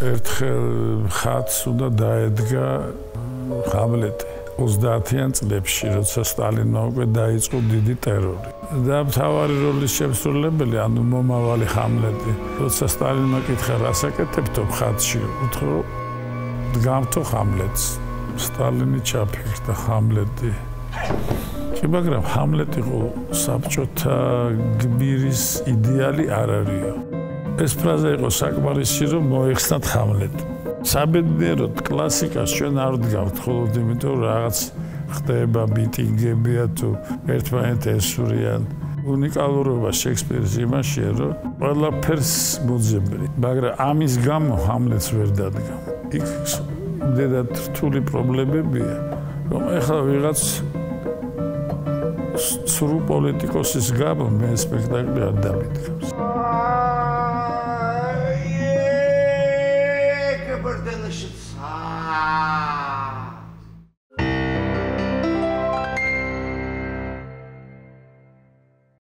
ერთხელ ხაც უნდა დაედგა ჰამლეტი 30-იან წლებში, როცა სტალინმა უკვე დაიწყო დიდი ტერორი. და მთავარი როლის შემსრულებელი, ანუ მომავალი ჰამლეტი, როცა სტალინმა კითხა რასაკეთებთო ხატში, უთხრა დგამთო ჰამლეტს. სტალინი ჩაფიქრდა ჰამლეტი. კი, მაგრამ ჰამლეტი ყო საბჭოთა გმირის იდეალი არ არისო. ეს ფრაზა იყო საკმარისი, რომ მოეხსნათ ჰამლეტი. საბედნიეროდ კლასიკას ჩვენ არ ვდგავთ ხოლმე იმიტომ რაღაც ხდება მიტინგებია თუ ერთმანეთ ესურიან უნიკალურობა შექსპირის იმაშია რომ ყველაფერს მოძებნი მაგრამ ამის გამო ჰამლეტს ვერ დადგა. იქ დედა რთული პრობლემებია რომ ეხლა ვიღაც სრუ პოლიტიკოსის გამო მე სპექტაკლი არ დამიდგავს Кембер залишився.